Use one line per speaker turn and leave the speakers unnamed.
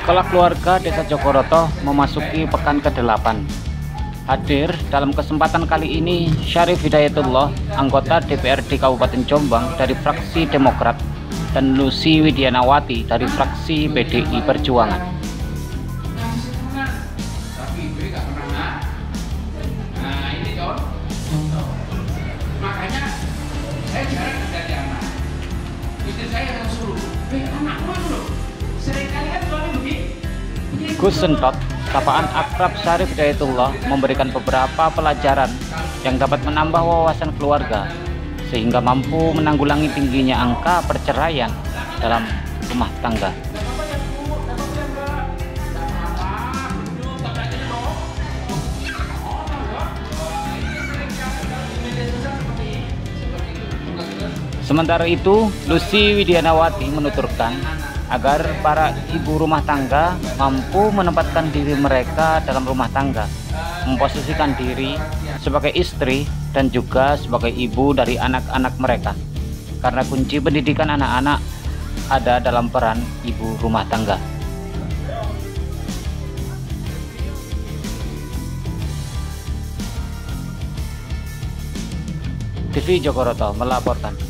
Sekolah Keluarga Desa Jogoroto memasuki pekan ke-8. Hadir dalam kesempatan kali ini Syarif Hidayatullah, anggota DPRD Kabupaten Jombang dari fraksi Demokrat dan Lucy Widianawati dari fraksi PDI Perjuangan. Gus Sentot, sapaan akrab Syarif Hidayatullah memberikan beberapa pelajaran yang dapat menambah wawasan keluarga sehingga mampu menanggulangi tingginya angka perceraian dalam rumah tangga. Sementara itu, Lucy Widianawati menuturkan agar para ibu rumah tangga mampu menempatkan diri mereka dalam rumah tangga, memposisikan diri sebagai istri dan juga sebagai ibu dari anak-anak mereka. Karena kunci pendidikan anak-anak ada dalam peran ibu rumah tangga. TV Jogoroto melaporkan.